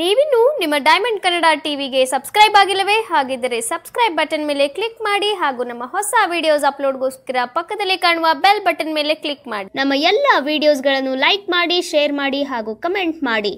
ನೀವಿನ್ನು ನಿಮ್ಮ ಡೈಮಂಡ್ ಕನ್ನಡ ಟಿವಿಗೆ ಸಬ್ಸ್ಕ್ರೈಬ್ ಆಗಿಲ್ಲವೇ? ಹಾಗಿದ್ದರೆ ಸಬ್ಸ್ಕ್ರೈಬ್ ಬಟನ್ ಮೇಲೆ ಕ್ಲಿಕ್ ಮಾಡಿ ಹಾಗೂ ನಮ್ಮ ಹೊಸ ವಿಡಿಯೋಸ್ ಅಪ್ಲೋಡ್ಗೋಸ್ಕರ ಪಕ್ಕದಲ್ಲಿ ಕಾಣುವ ಬೆಲ್ ಬಟನ್ ಮೇಲೆ ಕ್ಲಿಕ್ ಮಾಡಿ. ನಮ್ಮ ಎಲ್ಲ ವಿಡಿಯೋಸ್ಗಳನ್ನು ಲೈಕ್ ಮಾಡಿ ಶೇರ್ ಮಾಡಿ ಹಾಗೂ ಕಮೆಂಟ್ ಮಾಡಿ.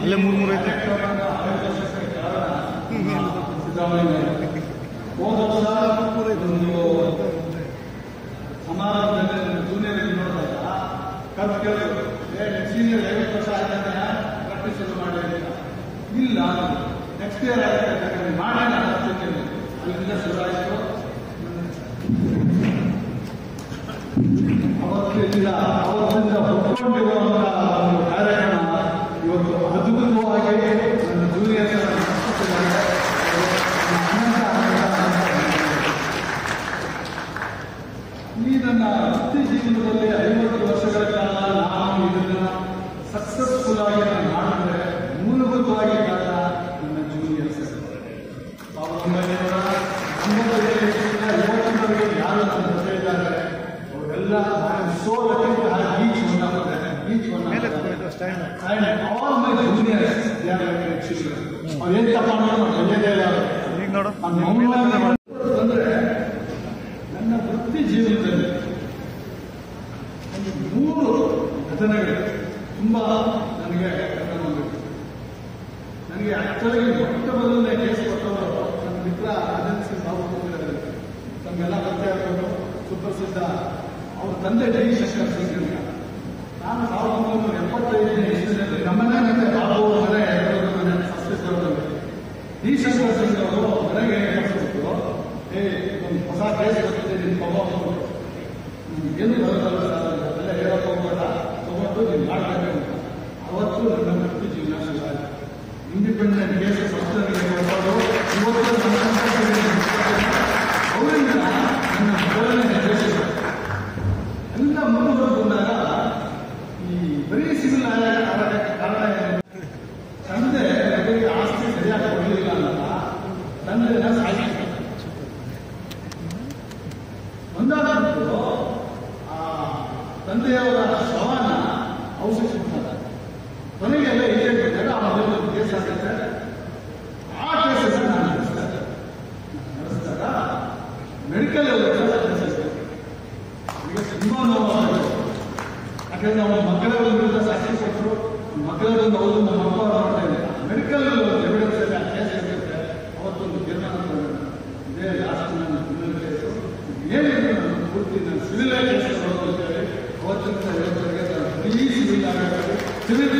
ಅಲ್ಲೇ ಮೂರು ಮೂರು ಐತೆ ಸಮಾರಂಭದಲ್ಲಿ ಜೂನಿಯರ್ ನೋಡಿದಾಗ ಕರ್ದು ಕೇಳಿದ್ರು ಸೀನಿಯರ್ ಐವತ್ತು ವರ್ಷ ಆಯ್ತಾನೆ ಪ್ರಾಕ್ಟೀಸ್ ಶುರು ಮಾಡಿಲ್ಲ ಇಲ್ಲ ನೆಕ್ಸ್ಟ್ ಇಯರ್ ಆಗುತ್ತೆ ಮಾಡೋಣ ಅಂತಿದ್ದೀನಿ. ಅಲ್ಲಿಂದ ಶುರು ಆಯಿತು ಅವತ್ತಿಂದ ಹೊತ್ಕೊಂಡಿರುವಂತಹ ಒಂದು ಕಾರ್ಯಕ್ರಮ ಅದ್ಭುತವಾಗಿ ನನ್ನ ಜೂನಿಯರ್ ನನ್ನ ವೃತ್ತಿ ಜೀವನದಲ್ಲಿ ಐವತ್ತು ವರ್ಷಗಳ ಕಾಲ ನಾನು ಇದನ್ನ ಸಕ್ಸಸ್ಫುಲ್ ಆಗಿ ನಾನು ಮಾಡಿದ್ರೆ ಮೂಲಭೂತವಾಗಿ ಅವರೆಲ್ಲ ಸೋ ಈಚ್ ಈಚ್ ಮೇಲೆ ಕೂತ್ಕೊಳ್ಳಿ, ಸ್ಟ್ಯಾಂಡ್ ಆಲ್ ಮೈ ಜೂನಿಯರ್ಸ್ ಅವ್ರು ಏನ್ ತಪ್ಪ ಮಾಡಿದ್ರು ಒಳ್ಳೆಯದೇ ಇಲ್ಲ ಈಗ ನೋಡು ನಾನು ಮೇಲೆ ಕೂತ್ಕೊಳ್ಳಿ ಮಾಡು. ಅಂದ್ರೆ ನನ್ನ ವೃತ್ತಿ ಜೀವನದಲ್ಲಿ ಒಂದು ಮೂರು ಘಟನೆಗಳು ತುಂಬಾ ನನಗೆ ಕರ್ಕೊಂಡು ಬಂದಿತ್ತು. ನನಗೆ ಆಕ್ಚುಲಿ ಮೊಟ್ಟ ಮೊದಲನೇ ಕೇಸ್ ಕೊಟ್ಟವರು ನನ್ನ ಮಿತ್ರ ಅನಂತ್ ಸಿಂಗ್ ಬಾಬು ಕೂತಿದ್ದಾರೆ. ತಮಗೆಲ್ಲ ಗೊತ್ತೇ ಆಗ್ಬೋದು ಸುಪ್ರಸಿದ್ಧ ಅವ್ರ ತಂದೆ ಡಿ ಶಂಕರ್ ಸಿಂಗ್ ಅಂತ. ನಾನು ಸಾವಿರದ ಒಂಬೈನೂರ ಎಪ್ಪತ್ತೈದನೇ ಇಸ್ವಿನಲ್ಲಿ ನಮ್ಮನೆ ಮತ್ತೆ ಬಾಬು ಅವ್ರ ಮನೆ ಎದುರು ಮನೆ ಸಸ್ತಿದ್ದವರಲ್ಲಿ ಡಿ ನನಗೆ ಕಳಿಸ್ಬಿಟ್ಟು ಏ ಒಂದು ಹೊಸ ಕೇಸ್ ಬರ್ತಿದೆ ನಿಮ್ಮ ತಗೊಂಡು ಏನು ಬರೋದಲ್ಲ ಸರ್ ಅಲ್ಲ ಹೇಳಕ್ ತಗೊಂಡು ನೀವು ಮಾಡಬೇಕು ಅವತ್ತು ನನ್ನ ವೃತ್ತಿ ಜೀವನ ಇಂಡಿಪೆಂಡೆಂಟ್ ಕೇಸ್ ಫಸ್ಟ್ ಕೊಟ್ಟರು ಇವತ್ತು ನನ್ನ ಅವರಿಂದ ನನ್ನ ಮೊದಲನೇ ನಿರ್ದೇಶಕ ಎಲ್ಲ ಮುಂದುವರೆದು ಬಂದಾಗ ಈ ಬರೀ ಸಿವಿಲ್ ಕಾರಣ ಏನು? ತಂದೆ ಮಗನಿಗೆ ಆಸ್ತಿ ಸರಿಯಾಗಿ ಕೊಡಲಿಲ್ಲ ಅಂತ ತಂದೆನ ಸಾಯಿಸಿದ್ರು ಒಂದಾದ್ರು ಆ ತಂದೆಯವರ ಶವನ ಔಷಧಿಸ್ತಾರೆ ಕೊನೆಗೆ ಎಲ್ಲ ಇಲ್ಲೇ ಬಂದಾಗ ಆ ಮಗನ ಕೇಸ್ ಆಗುತ್ತೆ ಆ ಕೇಸನ್ನು ನಾನು ನಡೆಸ್ತಾರೆ ನಡೆಸಿದಾಗ ಮೆಡಿಕಲ್ ಈಗ ತುಂಬಾ ಯಾಕಂದ್ರೆ ನಮ್ಮ ಮಕ್ಕಳ ವಿರುದ್ಧ ಸಾಕ್ಷಿ ಕೊಟ್ಟರು ಮಕ್ಕಳದೊಂದು ಅವರು ನಮ್ಮ ಅಪ್ಪ ಮೆಡಿಕಲ್ ಎವಿಡೆನ್ಸ್ ಅವತ್ತೊಂದು ತೀರ್ಮಾನ ಇದೇ ಲಾಸ್ಟ್ ನನ್ನ ಏನಿದೆ ನಾನು ಪೂರ್ತಿ ನಾನು ಸಿವಿಲ್ ಕೇಸ್ ತಗೊಳ್ಳೋದು ಅಂತ ಹೇಳಿ ಅವತ್ತಿಂದ ಇವತ್ತವರೆಗೆ ನಾನು ಸಿವಿಲ್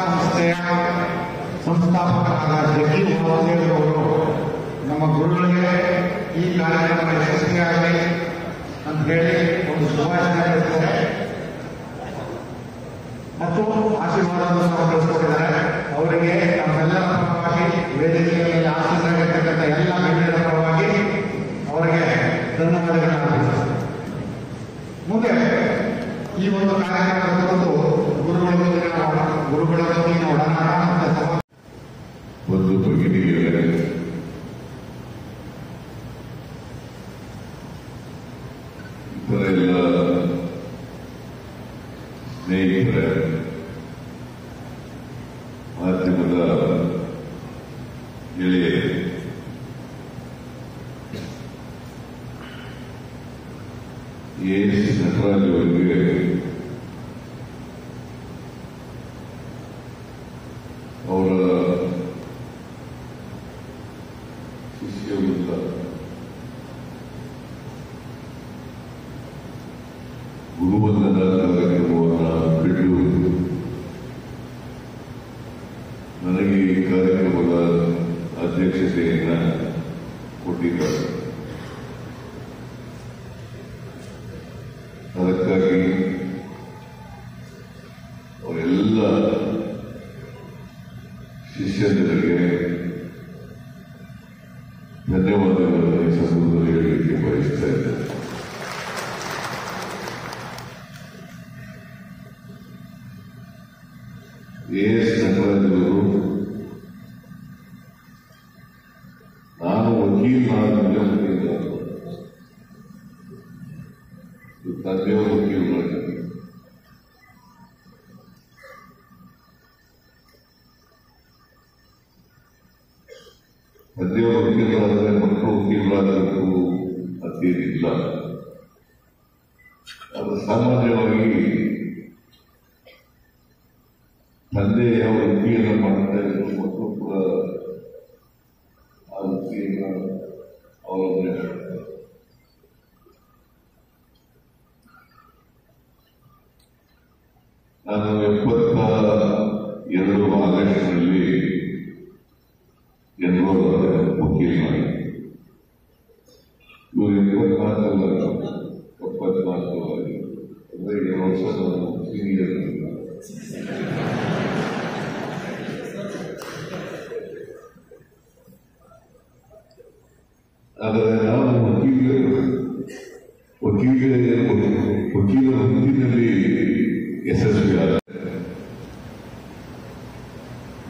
ಸಂಸ್ಥೆಯ ಸಂಸ್ಥಾಪಕರಾದ ಜಗ್ಗಿ ಮಹೋದಯರವರು ನಮ್ಮ ಗುರುಗಳಿಗೆ ಈ ಕಾರ್ಯಕ್ರಮ ಯಶಸ್ವಿಯಾಗಲಿ ಅಂತ ಹೇಳಿ ಒಂದು ಶುಭಾಶಯ ತಿಳಿಸಿದ್ದಾರೆ ಮತ್ತು ಆಶೀರ್ವಾದವನ್ನು ಕಳಿಸ್ಕೊಟ್ಟಿದ್ದಾರೆ. ಅವರಿಗೆ ನಮ್ಮೆಲ್ಲರ ಪರವಾಗಿ ವೇದಿಕೆಯ ಮೇಲೆ ಆಸೀನರಾಗಿರ್ತಕ್ಕಂಥ ಎಲ್ಲ ಗಣ್ಯರ ಪರವಾಗಿ ಅವರಿಗೆ ಧನ್ಯವಾದಗಳನ್ನು ಮುಂದೆ ಈ ಒಂದು ಕಾರ್ಯಕ್ರಮದ ಕುರಿತು ಒಡನಾಟ ಮತ್ತು ಸಹ ಒಂದು ಇತರ ಎಲ್ಲ ಸ್ನೇಹಿತರ ಮಾಧ್ಯಮದ ಗೆಳೆಯರು ಎಸ್ ನಟರಾಜ್ ಅವರಿಗೆ ಅವರ ಶಿಷ್ಯವೃಂದ ಗುರುವಂದನ ಕಾರ್ಯಕ್ರಮವನ್ನು ಬಿಟ್ಟು ನನಗೆ ಈ ಕಾರ್ಯಕ್ರಮದ ಅಧ್ಯಕ್ಷತೆಯನ್ನ ಕೊಟ್ಟಿದ್ದಾರೆ ಅದಕ್ಕಾಗಿ ಅವರೆಲ್ಲ ಶಿಷ್ಯರಿಗೆ ಧನ್ಯವಾದಗಳನ್ನು ಈ ಸಂದರ್ಭದಲ್ಲಿ ಹೇಳಲಿಕ್ಕೆ ಬಯಸ್ತಾ ಇದ್ದೇನೆ ಎಸ್ ನಟರಾಜರು ನಾನು ಎರಡು ಆಗಸ್ಟ್ನಲ್ಲಿ ಎನ್ರೋಲ್ ಆದ ವಕೀಲ ಮಾಡಿ ಇವರು ಎಪ್ಪತ್ನಾಲ್ಕಲ್ಲ ಎಪ್ಪತ್ನಾಲ್ಕು ಅಂದ್ರೆ ಎರಡು ವರ್ಷ ನಾನು ಸೀನಿಯರ್ ಆದರೆ ನಾನು ವಕೀಲ ವಕೀಲ ವಕೀಲ ವೃತ್ತಿನಲ್ಲಿ ಯಶಸ್ವಿಯಾದ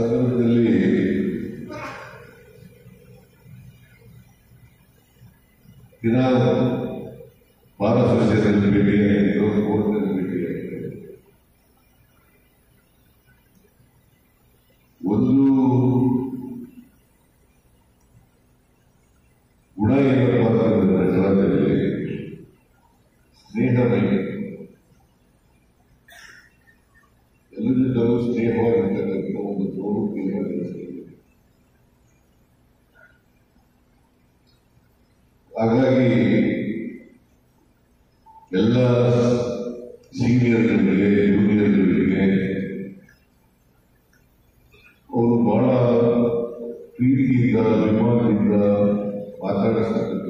ಸಂದರ್ಭದಲ್ಲಿ ದಿನ ಪ್ರೀತಿಯಿಂದ ಅಭಿಮಾನದಿಂದ ಮಾತಾಡಿಸ್ತಕ್ಕಂಥ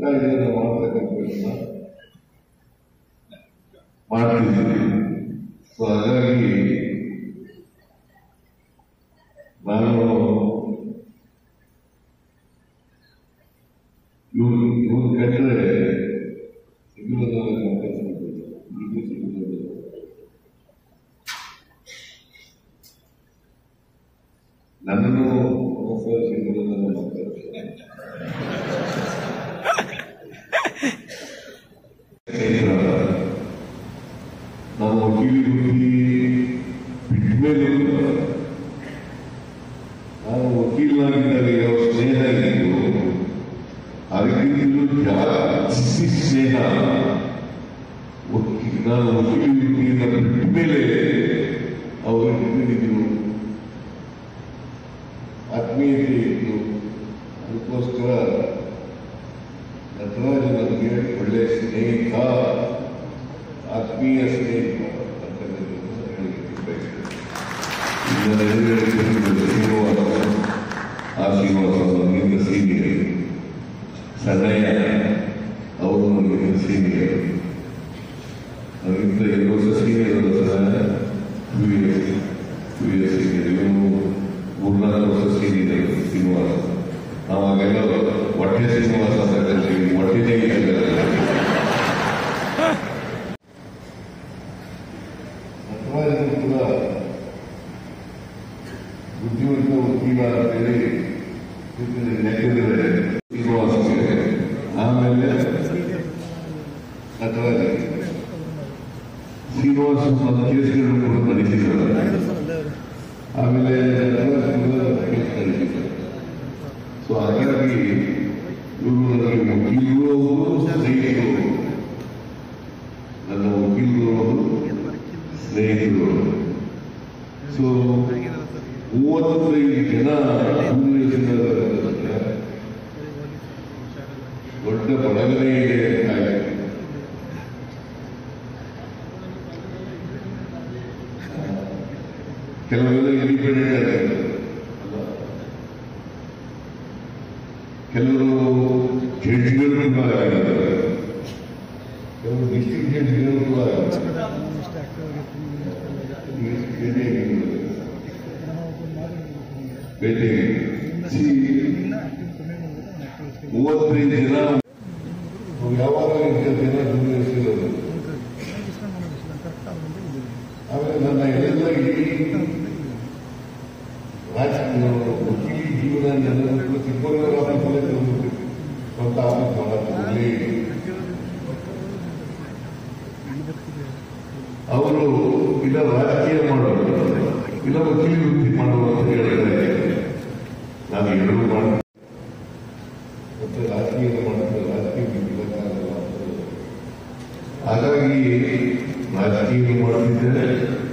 کل یہ نماز ختم کرنا ನೀನು ಬಿಟ್ಟ ಮೇಲೆ ಅವರು ಇದ್ದು ಆತ್ಮೀಯತೆ ಇದ್ದು ಅದಕ್ಕೋಸ್ಕರ ನಟರಾಜ ನನಗೆ ಒಳ್ಳೆಯ ಸ್ನೇಹಿತ ಆತ್ಮೀಯ ಸ್ನೇಹಿತ. people he was very ಆಮೇಲೆ ಅಥವಾ ಶ್ರೀನಿವಾಸ ಕೇಸ್ಗಳು ಕೂಡ ನಡೆಸಿದ್ದಾರೆ ಆಮೇಲೆ ಸೊ ಹಾಗಾಗಿ ಇವರು ನಮಗೆ ಹೀರೋ ಅವರು ಡಿಸಿಜನ್ ಕೂಡ ಆಗಿದೆ ಕೆಲವು ಡಿಸ್ಟ್ರಿಕ್ಟ್ಗೆ ಡಿಸಿಜನ್ ಕೂಡ ಭೇಟಿ ಮೂವತ್ತೈದು the evening work is there.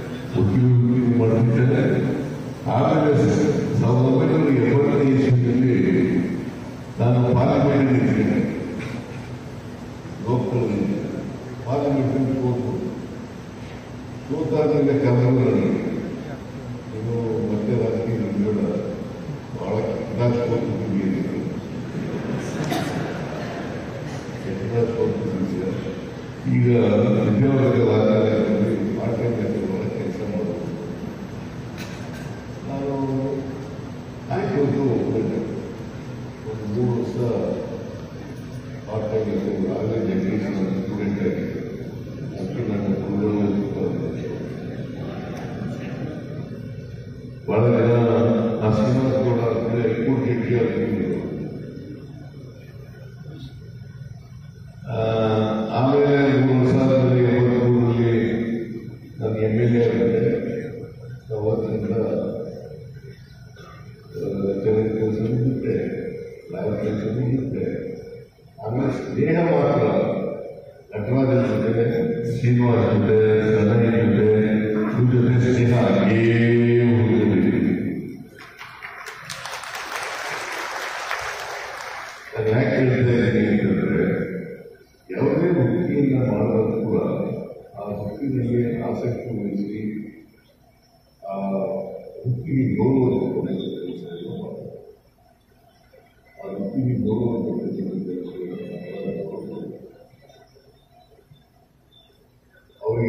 ಆ ಶ್ರೀನಿವಾಸ ಗೌಡ ಅಂದರೆ ಹೈಕೋರ್ಟ್ ಜಡ್ಜಿ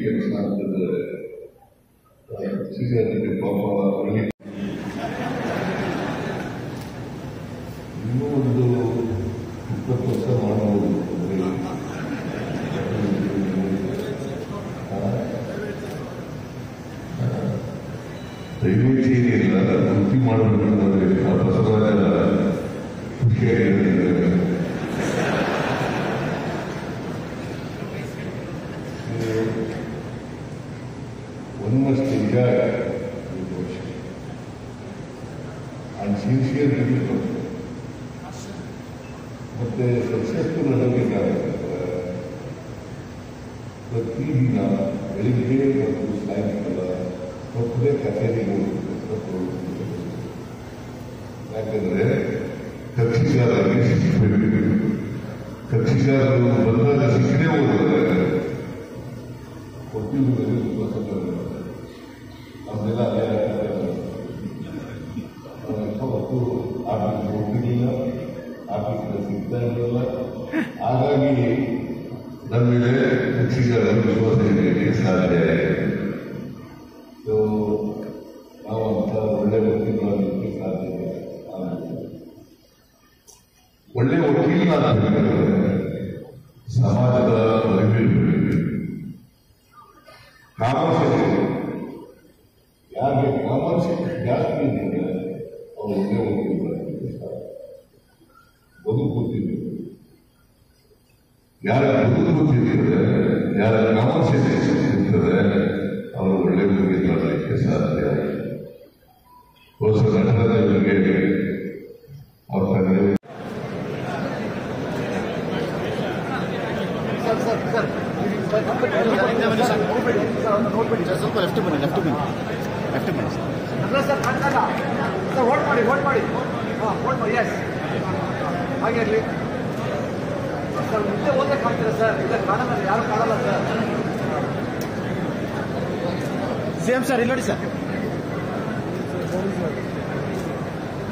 ವಕೀಲಿ ಮಾಡುತ್ತದೆ ಇನ್ನೂ ಒಂದು ಇಪ್ಪತ್ತು ವರ್ಷ ಮಾಡಬಹುದು ದಯವಿಟ್ಟು ಏನಿಲ್ಲ ವೃತ್ತಿ ಆ ಬಸವರಾಜ ಖುಷಿಯಾಗಿದ್ದಾರೆ one must enjoy the worship and sincere dedication. ಮತ್ತೆ ಸಕ್ಸಸ್ಫುಲ್ ಆಗಬೇಕಾದ್ರೆ ಪ್ರತಿದಿನ ಬೆಳಿಗ್ಗೆ ಮತ್ತು ಸಾಯಂಕಾಲ ಒಬ್ಬರೇ ಕಚೇರಿಗೆ ಹೋಗಬೇಕು ಯಾಕಂದ್ರೆ ಕಕ್ಷಿಗಾರರಿಗೆ ಸಿಕ್ಕಬೇಕು ಕಕ್ಷಿಗಾರರು ಬಂದಾಗ ಶಿಕ್ಷಣೆ ಹೋದರೆ ವಕೀಲರಿಗೆ ತುಂಬ ತೊಂದರೆ ನಮ್ಮೆಲ್ಲ ಅದೇ ಹೊತ್ತು ಆಫೀಸ್ ಹೋಗಿರಲಿಲ್ಲ ಆಫೀಸಿನ ಸಿಗ್ತಾ ಇರಲಿಲ್ಲ ಹಾಗಾಗಿ ನಮ್ಮ ಮೇಲೆ ಕಕ್ಷಿಗಾರರು Gracias. ಯಾರ ಬದುಕುತ್ತಿದ್ದರೆ ಯಾರ ಕಾಮರ್ಸ್ ಇರ್ತದೆ ಅವರು ಒಳ್ಳೆ ವಕೀಲರಾಗಲಿಕ್ಕೆ ಸಾಧ್ಯ ಹೊಸ ನಟರಾಜರಿಗೆ ಅವ್ರ ಲೆಫ್ಟ್ ಬನ್ನಿ ಲೆಫ್ಟ್ ಬನ್ನಿ ಸರ್ ಅಲ್ಲ ಸರ್ ಕಾಣ್ತಲ್ಲ ಸರ್ ಓಟ್ ಮಾಡಿ ಓಟ್ ಮಾಡಿ ಹಾಂ ಓಟ್ ಮಾಡಿ ಎಸ್ ಹಾಗೆ ಇರಲಿ ಸರ್ ಮುಂದೆ ಹೋದ್ರೆ ಕಾಣ್ತೀರಾ ಸರ್ ಇಲ್ಲ ಕಾಣಲ್ಲ ಯಾರು ಕಾಣಲ್ಲ ಸರ್ ಸೇಮ್ ಸರ್ ಇಲ್ಲಿ ನೋಡಿ ಸರ್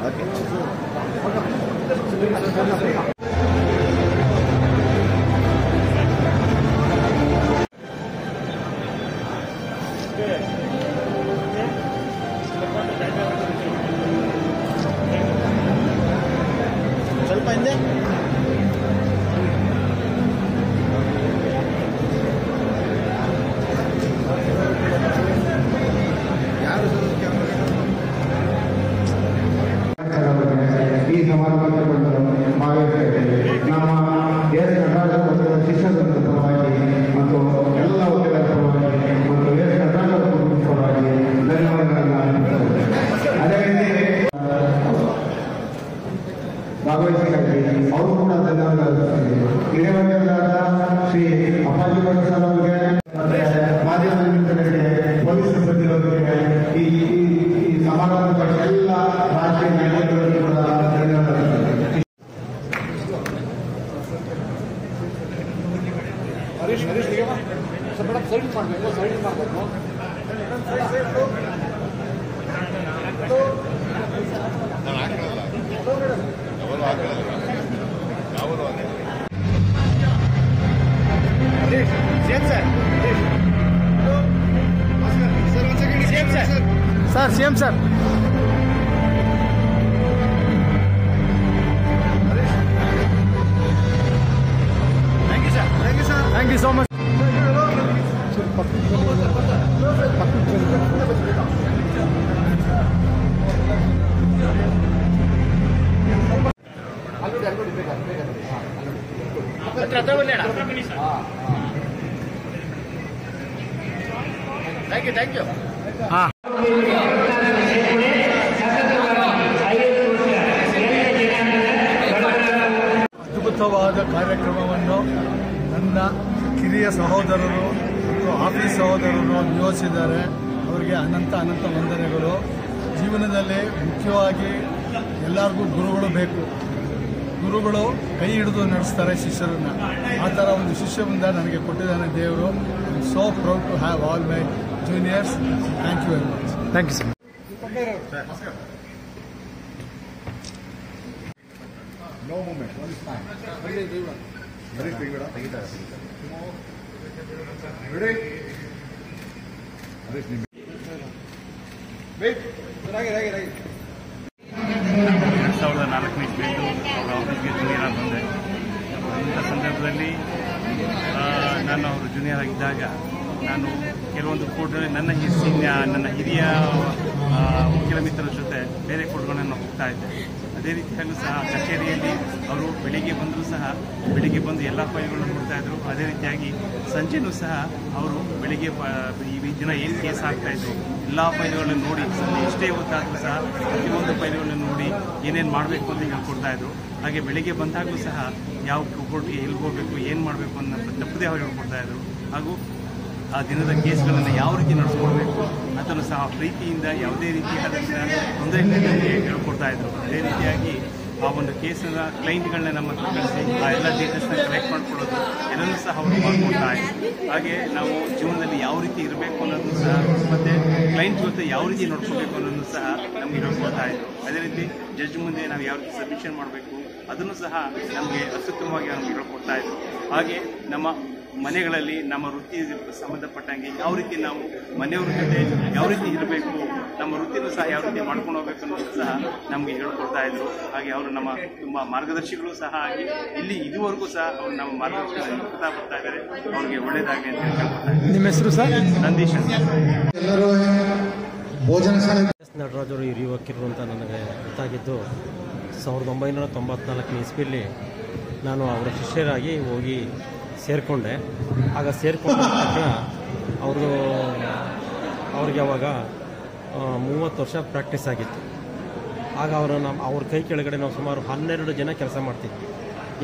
ಓಕೆ ಎಲ್ಲ ರಾಜಕೀಯ ನಾಯಕರಿಗೆ ಕೂಡ ಧನ್ಯವಾದಗಳು. Sir thank you thank you ಅದ್ಭುತವಾದ ಕಾರ್ಯಕ್ರಮವನ್ನು ನನ್ನ ಕಿರಿಯ ಸಹೋದರರು ಮತ್ತು ಆಫೀಸ್ ಸಹೋದರರು ನಿಯೋಜಿಸಿದ್ದಾರೆ. ಅವರಿಗೆ ಅನಂತ ಅನಂತ ವಂದನೆಗಳು. ಜೀವನದಲ್ಲಿ ಮುಖ್ಯವಾಗಿ ಎಲ್ಲರಿಗೂ ಗುರುಗಳು ಬೇಕು. ಗುರುಗಳು ಕೈ ಹಿಡಿದು ನಡೆಸ್ತಾರೆ ಶಿಷ್ಯರನ್ನ. ಆ ಥರ ಒಂದು ಶಿಷ್ಯರಿಂದ ನನಗೆ ಕೊಟ್ಟಿದ್ದಾನೆ ದೇವರು. So proud to have all my juniors thank you very much thank you sir no moment ತೆಗಿಬೇಡ ತೆಗಿತಾ ರೆಡಿ ಹರೀಶ್ ನಿಮ್ಗೆ ಎರಡು ಸಾವಿರದ ನಾಲ್ಕನೇ ಇಸ್ವಿಯಲ್ಲಿ ಅವರ ಆಫೀಸ್ಗೆ ಜೂನಿಯರ್ ಆಗಿ ಬಂದೆ ಅಂಥ ಸಂದರ್ಭದಲ್ಲಿ ನಾನು ಅವರು ಜೂನಿಯರ್ ಆಗಿದ್ದಾಗ ನಾನು ಕೆಲವೊಂದು ಕೋರ್ಟ್ಗಳಲ್ಲಿ ನನ್ನ ಹಿರಿಯ ನನ್ನ ಹಿರಿಯ ವಕೀಲ ಮಿತ್ರರ ಜೊತೆ ಬೇರೆ ಕೋರ್ಟ್ಗಳನ್ನು ಹೋಗ್ತಾ ಇದ್ದೆ. ಅದೇ ರೀತಿಯಾಗೂ ಸಹ ಕಚೇರಿಯಲ್ಲಿ ಅವರು ಬೆಳಿಗ್ಗೆ ಬಂದರೂ ಸಹ ಬೆಳಿಗ್ಗೆ ಬಂದು ಎಲ್ಲ ಫೈಲ್ಗಳನ್ನು ನೋಡ್ತಾ ಇದ್ರು. ಅದೇ ರೀತಿಯಾಗಿ ಸಂಜೆನೂ ಸಹ ಅವರು ಬೆಳಿಗ್ಗೆ ಈ ದಿನ ಏನು ಕೇಸ್ ಆಗ್ತಾ ಇತ್ತು ಎಲ್ಲ ಫೈಲ್ಗಳನ್ನು ನೋಡಿ, ಸಂಜೆ ಎಷ್ಟೇ ಹೊತ್ತಾದರೂ ಸಹ ಪ್ರತಿಯೊಂದು ಫೈಲ್ಗಳನ್ನು ನೋಡಿ ಏನೇನು ಮಾಡಬೇಕು ಅಂತ ಹೇಳ್ಕೊಡ್ತಾ ಇದ್ರು. ಹಾಗೆ ಬೆಳಿಗ್ಗೆ ಬಂದಾಗೂ ಸಹ ಯಾವ ಕೋರ್ಟ್ಗೆ ಎಲ್ಲಿ ಹೋಗಬೇಕು, ಏನು ಮಾಡಬೇಕು ಅನ್ನೋ ತಪ್ಪದೇ ಅವರು ಹೇಳ್ಕೊಡ್ತಾ ಇದ್ರು. ಹಾಗೂ ಆ ದಿನದ ಕೇಸ್ಗಳನ್ನು ಯಾವ ರೀತಿ ನಡೆಸ್ಕೊಳ್ಬೇಕು ಅದನ್ನು ಸಹ ಪ್ರೀತಿಯಿಂದ ಯಾವುದೇ ರೀತಿಯಾದಂಥ ತೊಂದರೆ ಇಲ್ಲದೆ ಹೇಳ್ಕೊಡ್ತಾ ಇದ್ರು. ಅದೇ ರೀತಿಯಾಗಿ ಆ ಒಂದು ಕೇಸನ್ನ ಕ್ಲೈಂಟ್ಗಳನ್ನ ನಮ್ಮ ಹತ್ರ ಕಳಿಸಿ, ಆ ಎಲ್ಲ ಡೀಟೇಲ್ಸ್ನ ಕಲೆಕ್ಟ್ ಮಾಡ್ಕೊಳ್ಳೋದು, ಇದನ್ನು ಸಹ ಅವರು ಮಾಡ್ಕೊಡ್ತಾ ಇದ್ರು. ಹಾಗೆ ನಾವು ಜೀವನದಲ್ಲಿ ಯಾವ ರೀತಿ ಇರಬೇಕು ಅನ್ನೋದು ಸಹ ಮತ್ತೆ ಕ್ಲೈಂಟ್ ಜೊತೆ ಯಾವ ರೀತಿ ನೋಡ್ಕೋಬೇಕು ಅನ್ನೋದು ಸಹ ನಮಗೆ ಹೇಳ್ಕೊಳ್ತಾ ಇದ್ರು. ಅದೇ ರೀತಿ ಜಡ್ಜ್ ಮುಂದೆ ನಾವು ಯಾವ ರೀತಿ ಸಬ್ಮಿಷನ್ ಮಾಡಬೇಕು ಅದನ್ನು ಸಹ ನಮಗೆ ಅತ್ಯುತ್ತಮವಾಗಿ ನಮಗೆ ಹೇಳ್ಕೊಡ್ತಾ ಇದ್ರು. ಹಾಗೆ ನಮ್ಮ ಮನೆಗಳಲ್ಲಿ ನಮ್ಮ ವೃತ್ತಿ ಸಂಬಂಧಪಟ್ಟಂಗೆ ಯಾವ ರೀತಿ ನಾವು ಮನೆಯವ್ರ ಜೊತೆ ಯಾವ ರೀತಿ ಇರಬೇಕು ನಮ್ಮ ವೃತ್ತಿನೂ ಸಹ ಯಾವ ರೀತಿ ಮಾಡ್ಕೊಂಡು ಹೋಗ್ಬೇಕು ಅನ್ನೋದು ಸಹ ನಮಗೆ ಹೇಳ್ಕೊಡ್ತಾ ಇದ್ರು. ಹಾಗೆ ಅವರು ನಮ್ಮ ತುಂಬ ಮಾರ್ಗದರ್ಶಿಗಳು ಸಹ ಆಗಿ ಇಲ್ಲಿ ಇದುವರೆಗೂ ಸಹ ಅವರು ನಮ್ಮ ಮಾರ್ಗದರ್ಶನ ಕೊಡ್ತಾ ಬರ್ತಾ ಇದ್ದಾರೆ. ಅವ್ರಿಗೆ ಒಳ್ಳೇದಾಗಲಿ ಅಂತ ಹೇಳ್ಕೊಡ್ತಾರೆ ನಿಮ್ಮ ಹೆಸರು ಸರ್? ನಂದೀಶ್ ಅಂತ. ಎಲ್ಲರೂ ಭೋಜನ ನಟರಾಜರು ಹಿರಿಯ ವಕೀಲರು ಅಂತ ನನಗೆ ಗೊತ್ತಾಗಿದ್ದು ಸಾವಿರದ ಒಂಬೈನೂರ ತೊಂಬತ್ನಾಲ್ಕನೇ ಇಸ್ವಿಯಲ್ಲಿ ನಾನು ಅವರ ಶಿಷ್ಯರಾಗಿ ಹೋಗಿ ಸೇರಿಕೊಂಡೆ. ಆಗ ಸೇರಿಕೊಂಡ ತಕ್ಷಣ ಅವರು ಅವ್ರಿಗೆ ಅವಾಗ ಮೂವತ್ತು ವರ್ಷ ಪ್ರಾಕ್ಟೀಸ್ ಆಗಿತ್ತು. ಆಗ ಅವರು ನಮ್ಮ ಅವ್ರ ಕೈ ಕೆಳಗಡೆ ನಾವು ಸುಮಾರು ಹನ್ನೆರಡು ಜನ ಕೆಲಸ ಮಾಡ್ತಿದ್ವಿ.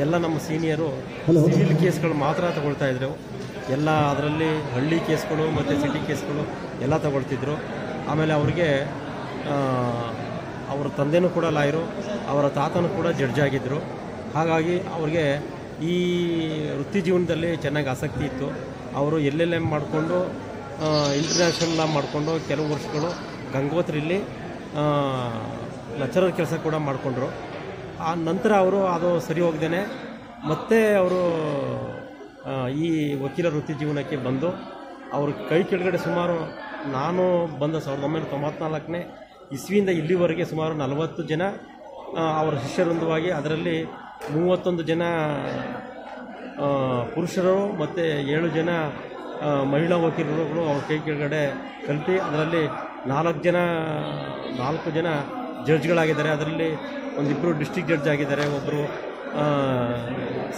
ಎಲ್ಲ ನಮ್ಮ ಸೀನಿಯರು ಸಿವಿಲ್ ಕೇಸ್ಗಳು ಮಾತ್ರ ತಗೊಳ್ತಾ ಇದ್ರು. ಎಲ್ಲ ಅದರಲ್ಲಿ ಹಳ್ಳಿ ಕೇಸ್ಗಳು ಮತ್ತು ಸಿಟಿ ಕೇಸ್ಗಳು ಎಲ್ಲ ತಗೊಳ್ತಿದ್ರು. ಆಮೇಲೆ ಅವ್ರಿಗೆ ಅವ್ರ ತಂದೆನೂ ಕೂಡ ಲಾಯರು, ಅವರ ತಾತನೂ ಕೂಡ ಜಡ್ಜ್ ಆಗಿದ್ದರು ಹಾಗಾಗಿ ಅವ್ರಿಗೆ ಈ ವೃತ್ತಿ ಜೀವನದಲ್ಲಿ ಚೆನ್ನಾಗಿ ಆಸಕ್ತಿ ಇತ್ತು. ಅವರು ಎಲ್ಲೆಲ್ಲೇ ಮಾಡಿಕೊಂಡು ಇಂಟರ್ನ್ಯಾಷನಲ್ ಮಾಡಿಕೊಂಡು, ಕೆಲವು ವರ್ಷಗಳು ಗಂಗೋತ್ರಿಲಿ ಲೆಕ್ಚರರ್ ಕೆಲಸ ಕೂಡ ಮಾಡಿಕೊಂಡ್ರು. ಆ ನಂತರ ಅವರು ಅದು ಸರಿ ಹೋಗ್ದೇ ಮತ್ತೆ ಅವರು ಈ ವಕೀಲ ವೃತ್ತಿ ಜೀವನಕ್ಕೆ ಬಂದು ಅವ್ರ ಕೈ ಕೆಳಗಡೆ ಸುಮಾರು ನಾನು ಬಂದ ಸಾವಿರದ ಒಂಬೈನೂರ ತೊಂಬತ್ನಾಲ್ಕನೇ ಇಸ್ವಿಯಿಂದ ಇಲ್ಲಿವರೆಗೆ ಸುಮಾರು ನಲವತ್ತು ಜನ ಅವರ ಶಿಷ್ಯರೊಂದವಾಗಿ ಅದರಲ್ಲಿ ಮೂವತ್ತೊಂದು ಜನ ಪುರುಷರು ಮತ್ತು ಏಳು ಜನ ಮಹಿಳಾ ವಕೀಲರುಗಳು ಅವ್ರ ಕೈ ಕೆಳಗಡೆ ಕಲಿತು ಅದರಲ್ಲಿ ನಾಲ್ಕು ಜನ ನಾಲ್ಕು ಜನ ಜಡ್ಜ್ಗಳಾಗಿದ್ದಾರೆ. ಅದರಲ್ಲಿ ಒಂದಿಬ್ಬರು ಡಿಸ್ಟಿಕ್ ಜಡ್ಜ್ ಆಗಿದ್ದಾರೆ ಒಬ್ಬರು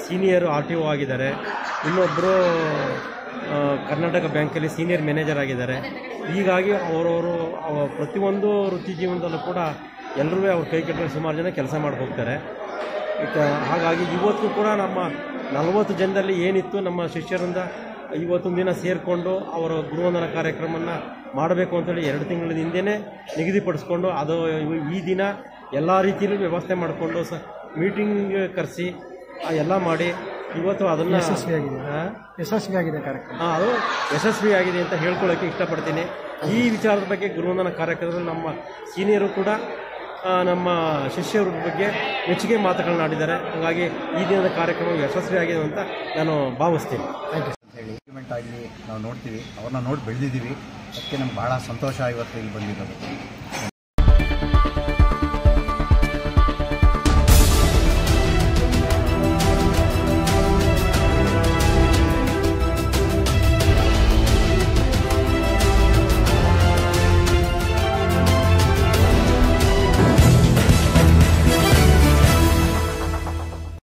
ಸೀನಿಯರ್ ಆರ್ ಟಿ ಒ ಆಗಿದ್ದಾರೆ. ಇನ್ನೊಬ್ಬರು ಕರ್ನಾಟಕ ಬ್ಯಾಂಕಲ್ಲಿ ಸೀನಿಯರ್ ಮ್ಯಾನೇಜರ್ ಆಗಿದ್ದಾರೆ. ಹೀಗಾಗಿ ಅವರವರು, ಅವ- ಪ್ರತಿಯೊಂದು ವೃತ್ತಿ ಜೀವನದಲ್ಲೂ ಕೂಡ ಎಲ್ಲರೂ ಅವ್ರ ಕೈ ಕೆಳಗಡೆ ಸುಮಾರು ಜನ ಕೆಲಸ ಮಾಡಿ ಹೋಗ್ತಾರೆ. ಹಾಗಾಗಿ ಇವತ್ತು ಕೂಡ ನಮ್ಮ ನಲವತ್ತು ಜನದಲ್ಲಿ ಏನಿತ್ತು ನಮ್ಮ ಶಿಷ್ಯರಿಂದ ಇವತ್ತೊಂದು ದಿನ ಸೇರಿಕೊಂಡು ಅವರ ಗುರುವಂದನ ಕಾರ್ಯಕ್ರಮನ ಮಾಡಬೇಕು ಅಂತೇಳಿ ಎರಡು ತಿಂಗಳ ಹಿಂದೆಯೇ ನಿಗದಿಪಡಿಸ್ಕೊಂಡು ಅದು ಈ ದಿನ ಎಲ್ಲ ರೀತಿಯಲ್ಲೂ ವ್ಯವಸ್ಥೆ ಮಾಡಿಕೊಂಡು ಸ ಮೀಟಿಂಗ್ ಕರೆಸಿ ಎಲ್ಲ ಮಾಡಿ ಇವತ್ತು ಅದನ್ನು ಯಶಸ್ವಿಯಾಗಿದೆ. ಯಶಸ್ವಿಯಾಗಿದೆ ಕಾರ್ಯಕ್ರಮ. ಆ, ಅದು ಯಶಸ್ವಿಯಾಗಿದೆ ಅಂತ ಹೇಳ್ಕೊಳ್ಳೋಕೆ ಇಷ್ಟಪಡ್ತೀನಿ. ಈ ವಿಚಾರದ ಬಗ್ಗೆ ಗುರುವಂದನ ಕಾರ್ಯಕ್ರಮದಲ್ಲಿ ನಮ್ಮ ಸೀನಿಯರು ಕೂಡ ನಮ್ಮ ಶಿಷ್ಯರ ಬಗ್ಗೆ ಮೆಚ್ಚುಗೆ ಮಾತುಗಳನ್ನಾಡಿದ್ದಾರೆ ಹಾಗಾಗಿ ಈ ದಿನದ ಕಾರ್ಯಕ್ರಮ ಯಶಸ್ವಿಯಾಗಿದೆ ಅಂತ ನಾನು ಭಾವಿಸ್ತೀನಿ. ಹೇಳಿ ಇಂಪ್ಲಿಮೆಂಟ್ ಆಗಲಿ ನಾವು ನೋಡ್ತೀವಿ. ಅವ್ರನ್ನ ನೋಡಿ ಬೆಳೆದಿದ್ದೀವಿ. ಅದಕ್ಕೆ ನಮ್ಗೆ ಭಾಳ ಸಂತೋಷ ಇವತ್ತು ಇಲ್ಲಿ ಬಂದಿರೋದು.